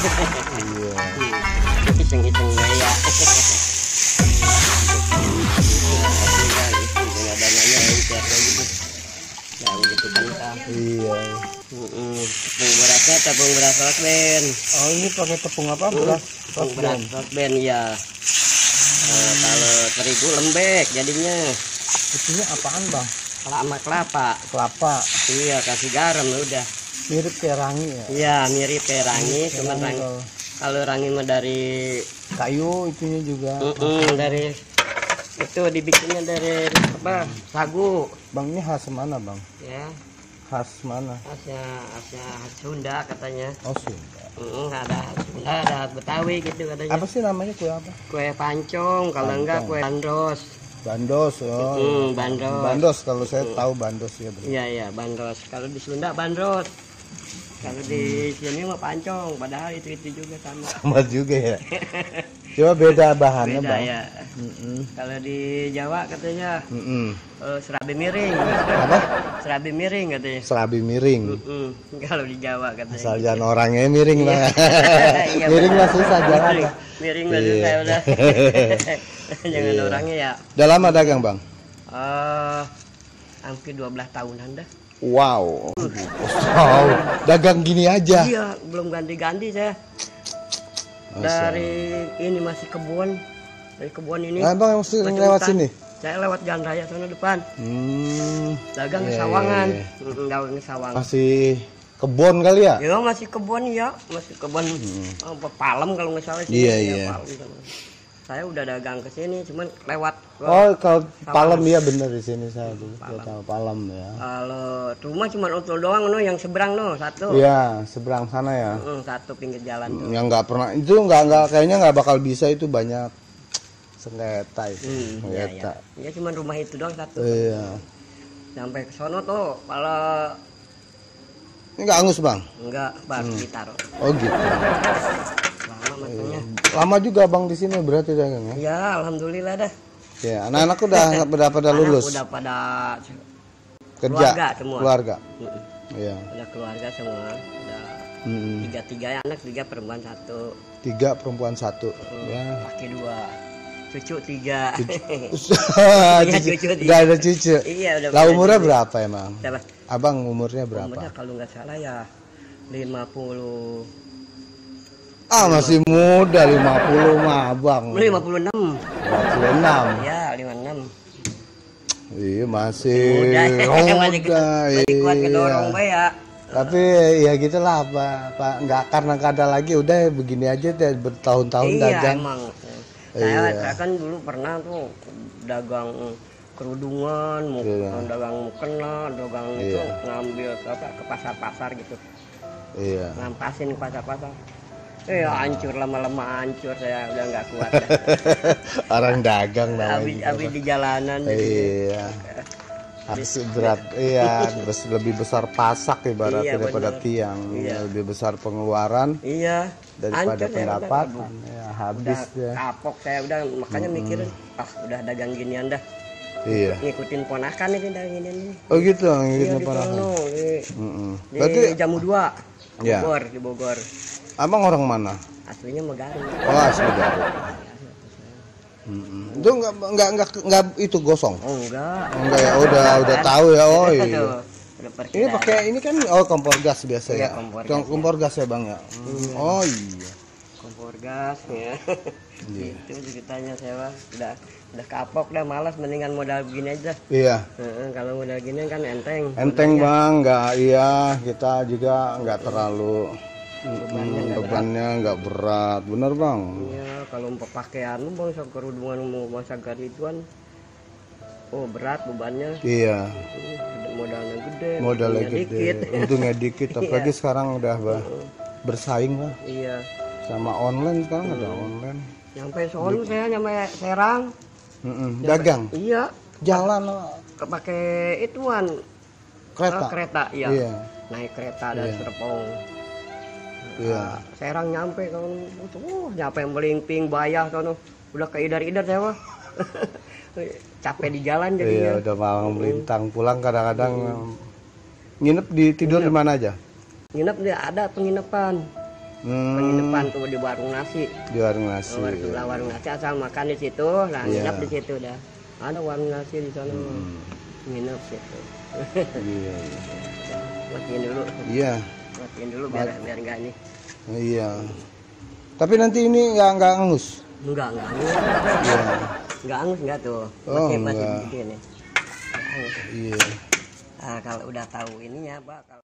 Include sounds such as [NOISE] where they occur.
iya Iseng-iseng gaya. Iya. Tepung berasnya tepung beras rosben. oh ini pakai tepung apa beras Tepung beras ya. Nah, kalau terigu lembek jadinya. itunya apaan bang Kelapa kelapa. kelapa Iya, kasih garam udah. Mirip kayak rangi ya Iya, mirip kayak rangi, cuma Rangi rangi. kalau rangi mah dari kayu itunya juga Mm-mm, dari itu dibikinnya dari apa? Sagu. bang ini khas mana bang Ya, khas mana khasnya khasnya khas Sunda katanya. oh Sunda Mm, ada Sunda, ada Betawi gitu katanya. apa sih namanya kue apa Kue pancong, kalau enggak kue bandros. bandos oh Hmm, bandros. bandos kalau saya tahu bandos ya Iya iya bandros. Kalau di Sunda bandros. Kalau di sini mah pancong, padahal itu itu juga sama. [LAUGHS] sama juga ya cuma beda bahannya Beda bang ya. Mm-mm. Kalau di Jawa katanya Mm-mm. eh, serabi miring. apa Serabi miring katanya. serabi miring Mm-mm. [LAUGHS] Kalau di Jawa katanya. asal jangan orangnya miring lah [LAUGHS] Iya, miring lah susah jangan Miring, lah miring lah Iya. susah udah. Jangan Iya. orangnya ya. udah lama dagang bang Eh hampir 12 tahunan dah. Wow wow dagang gini aja Iya, belum ganti-ganti saya. Dari ini masih kebun. Dari kebun ini. Ah, bang mesti lewat hutan. sini Saya lewat jalan raya sana depan. hmm, Dagang ke Iya, sawangan. iya, Mm, Dagang ke sawang. masih kebon kali ya Ya masih kebun ya, masih kebun apa palem kalau nggak salah sih. Hmm. Iya, Ya, iya. Saya udah dagang ke sini, cuman lewat. oh kalau palem ya bener di sini saya dulu saya Palem. tahu palem ya Kalau rumah cuma utol doang no, yang seberang no satu. Iya seberang sana ya Mm, satu pinggir jalan tuh. yang nggak pernah itu nggak nggak kayaknya nggak bakal bisa itu banyak sengketa itu Hmm, iya, sengketa iya. Ya cuma rumah itu doang satu. iya Sampai ke sono tuh, kalau ini nggak angus bang enggak baru Hmm. ditaruh. oh gitu. Lama juga bang di sini berarti dagangnya Ya, alhamdulillah dah. ya anak-anak udah [LAUGHS] udah pada Anak lulus udah pada kerja keluarga semua. keluarga Mm, iya udah keluarga semua. Udah Mm-mm. tiga tiga anak tiga perempuan satu tiga perempuan satu Hmm. ya laki dua cucu [LAUGHS] [LAUGHS] tiga cucu cucu tiga. nggak ada cucu iya udah lah umurnya cucu. berapa emang Siapa? abang umurnya berapa umurnya kalau nggak salah ya 50 ah masih muda 50 mah abang. 56 56 ya 56 iya masih muda. masih, muda [LAUGHS] masih kuat kedorong iya. ya. Tapi ya gitulah apa pak nggak karena nggak ada lagi udah begini aja deh bertahun-tahun iya dagang. emang. Saya, Iya. saya kan dulu pernah tuh dagang kerudungan mau Iya. dagang mukena dagang itu Iya. ngambil ke apa ke pasar-pasar gitu. Iya. Ngampasin ke pasar-pasar eh hancur lama-lama hancur saya udah nggak kuat dah. [LAUGHS] orang dagang namanya habis di jalanan iya. Harus berat iya lebih besar pasak ibaratnya Iya, daripada bener. tiang. Iya. lebih besar pengeluaran iya. daripada hancur saya, pendapatan udah, ya udah habis ya. kapok saya udah makanya mikirin ah udah dagang ginian dah. Iya. Ngikutin ponakan ini dagang ginian ini oh gitu iya ngikutin di ponakan. Di, Mm-mm. di berarti jamu dua Ya. Bogor di Bogor abang orang mana? Aslinya Megaru. Oh asli Garut Mm-mm. itu nggak nggak nggak nggak itu gosong? Oh enggak. Oh, enggak ya udah udah tahu ya oh iya ini pakai ini kan oh kompor gas biasa Iya, ya? kompor Kom- gas, kompor gas ya bang ya? Hmm. oh iya. Kompor gas ya. Iya. [LAUGHS] itu ceritanya saya udah udah kapok dah malas mendingan modal begini aja. Iya. Heeh, kalau modal gini kan enteng. Enteng bang nggak iya kita juga nggak terlalu Bebannya mm, bebannya nggak berat. Bener bang? Iya, kalau pakaian lu bangsa kerudungan mau masa garituan oh berat bebannya. Iya. Hmm, modalnya gede modalnya gede. dikit. Untungnya dikit [LAUGHS] apalagi sekarang udah bah, bersaing lah. Iya. Sama online sekarang ada online. Nyampe sono saya nyampe Serang. Mm-mm. dagang? Iya. Jalan pakai ituan. Kereta? Kereta iya. iya. Naik kereta dari Iya. Serpong iya. Nah, Serang nyampe kan uh, nyampe melingping bayah kan udah ke idar-idar saya mah. [LAUGHS] Capek di jalan iya jadinya udah malam melintang. Pulang kadang-kadang nginep di tidur di mana aja? Nginep dia ada penginapan. Hmm, penginapan tuh di warung nasi. Di warung nasi. warung, ya. warung nasi asal makan di situ. Nah Iya. nginep di situ dah. Ada warung nasi di sana Hmm, nginep situ. Iya, [LAUGHS] matiin dulu. Iya, matiin dulu biar biar enggak ini iya. Tapi nanti ini nggak nggak angus. enggak enggak angus Iya, enggak angus enggak tuh Oh, masih enggak. Enggak iya. Ah, kalau udah tahu ininya pak kalau